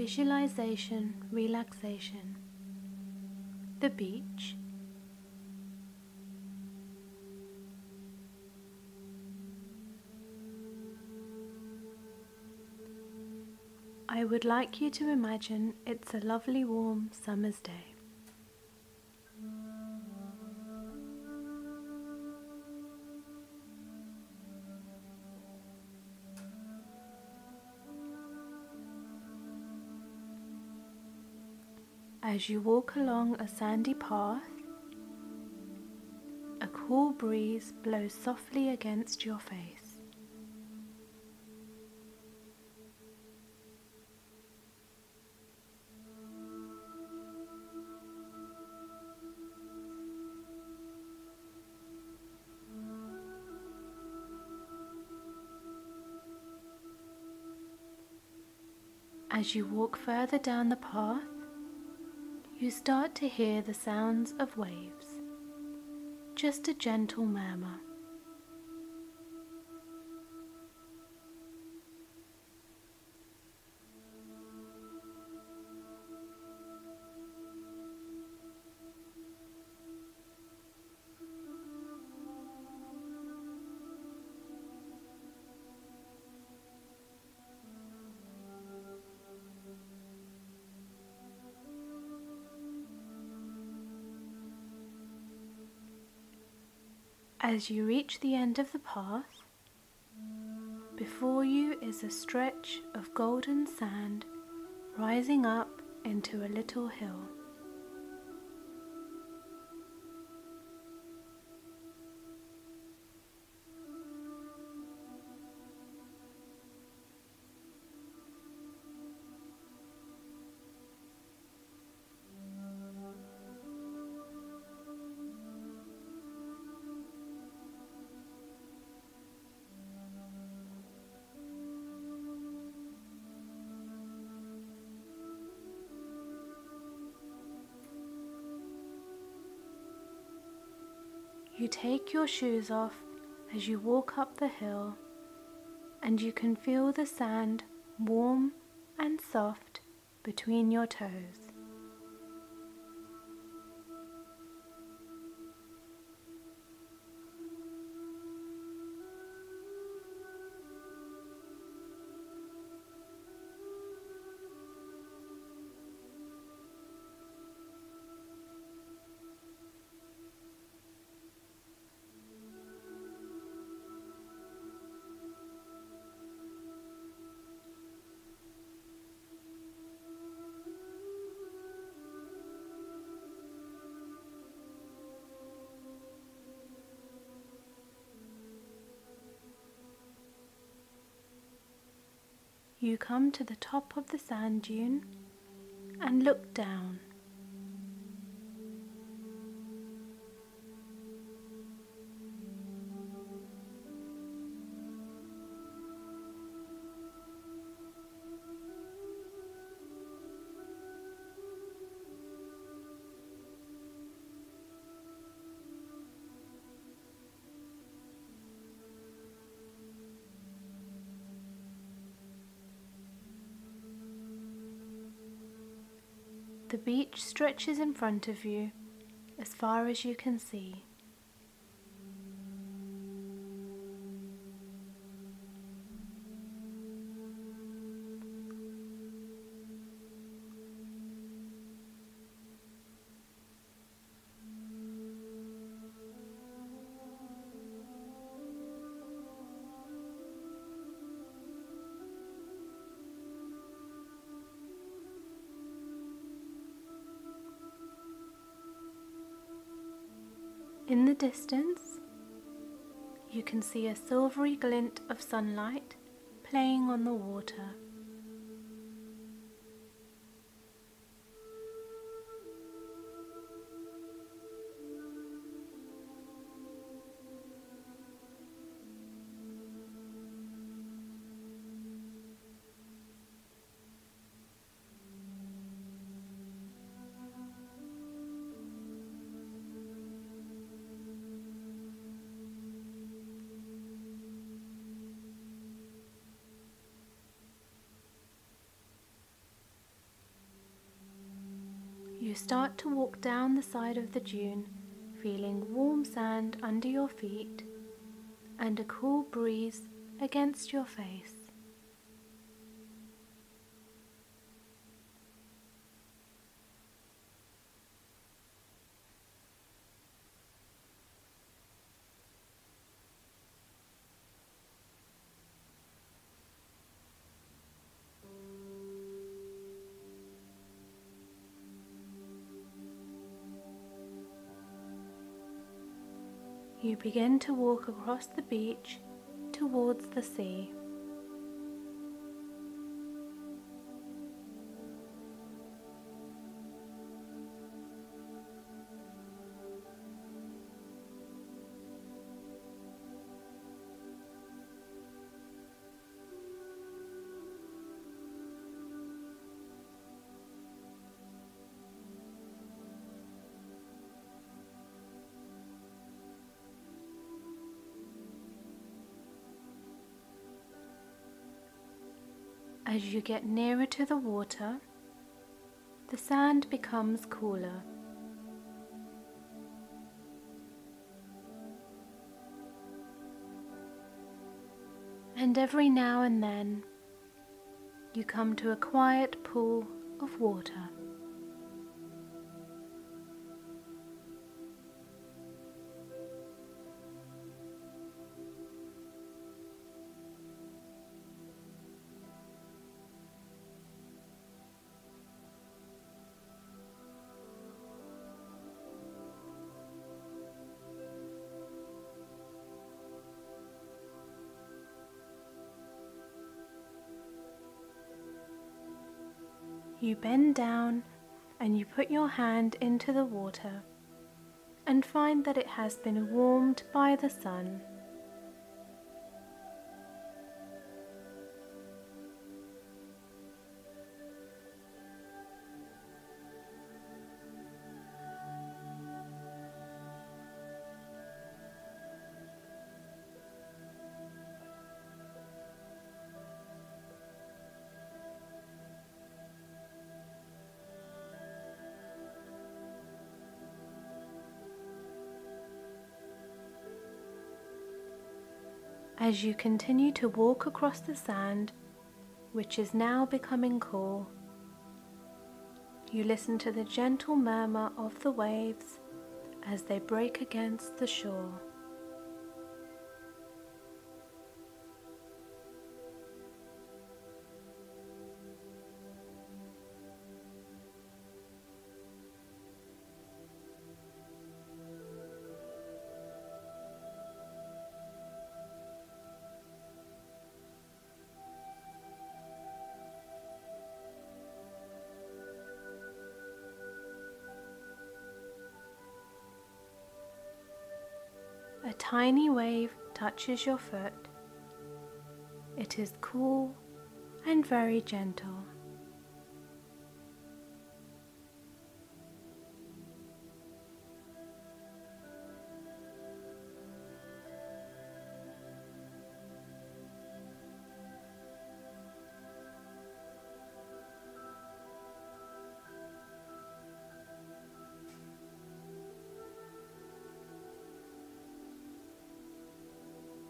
visualization, relaxation, the beach, I would like you to imagine it's a lovely warm summer's day. As you walk along a sandy path, a cool breeze blows softly against your face. As you walk further down the path, you start to hear the sounds of waves, just a gentle murmur. As you reach the end of the path, before you is a stretch of golden sand rising up into a little hill. You take your shoes off as you walk up the hill, and you can feel the sand warm and soft between your toes. You come to the top of the sand dune and look down. The beach stretches in front of you as far as you can see. In the distance, you can see a silvery glint of sunlight playing on the water. You start to walk down the side of the dune, feeling warm sand under your feet and a cool breeze against your face. You begin to walk across the beach towards the sea. As you get nearer to the water, the sand becomes cooler. And every now and then, you come to a quiet pool of water. You bend down and you put your hand into the water and find that it has been warmed by the sun. As you continue to walk across the sand, which is now becoming cool, you listen to the gentle murmur of the waves as they break against the shore. Tiny wave touches your foot. It is cool and very gentle.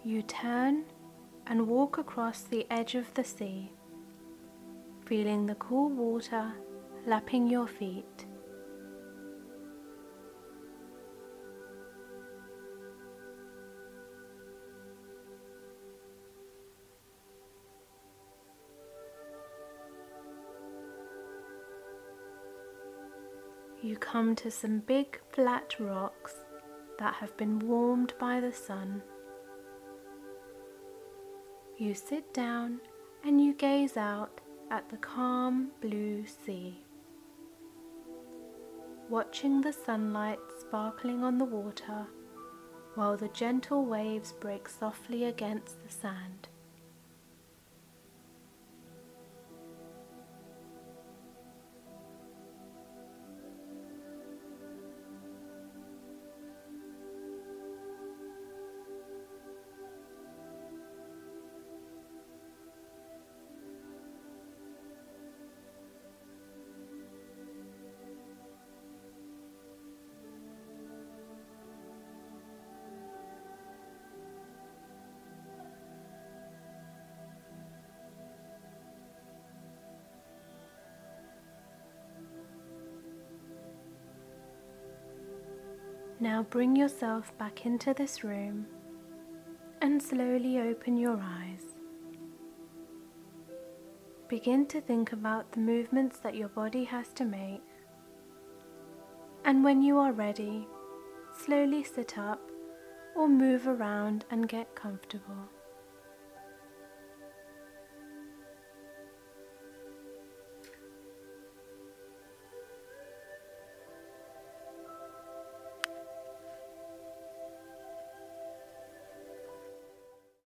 You turn and walk across the edge of the sea, feeling the cool water lapping your feet. You come to some big flat rocks that have been warmed by the sun. You sit down and you gaze out at the calm blue sea, watching the sunlight sparkling on the water while the gentle waves break softly against the sand. Now bring yourself back into this room and slowly open your eyes. Begin to think about the movements that your body has to make. And when you are ready, slowly sit up or move around and get comfortable.